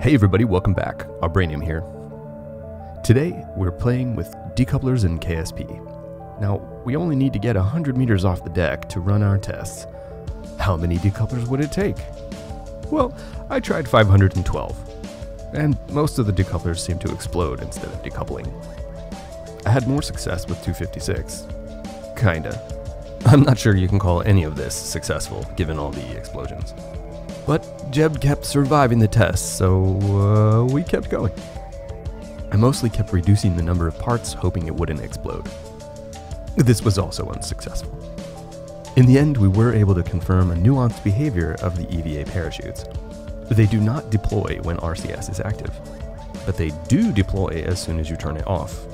Hey everybody, welcome back. Aubranium here. Today, we're playing with decouplers in KSP. Now, we only need to get 100 meters off the deck to run our tests. How many decouplers would it take? Well, I tried 512, and most of the decouplers seem to explode instead of decoupling. I had more success with 256. Kinda. I'm not sure you can call any of this successful, given all the explosions. But Jeb kept surviving the test, so uh, we kept going. I mostly kept reducing the number of parts, hoping it wouldn't explode. This was also unsuccessful. In the end, we were able to confirm a nuanced behavior of the EVA parachutes. They do not deploy when RCS is active, but they do deploy as soon as you turn it off.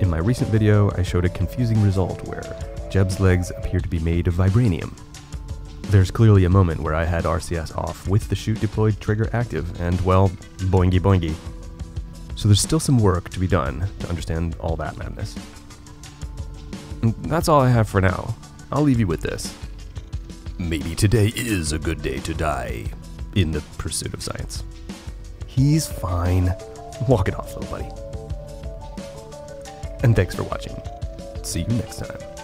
In my recent video, I showed a confusing result where Jeb's legs appear to be made of vibranium. There's clearly a moment where I had RCS off with the chute deployed trigger active, and well, boingy boingy. So there's still some work to be done to understand all that madness. And that's all I have for now. I'll leave you with this. Maybe today is a good day to die in the pursuit of science. He's fine. Walk it off, little buddy. And thanks for watching. See you next time.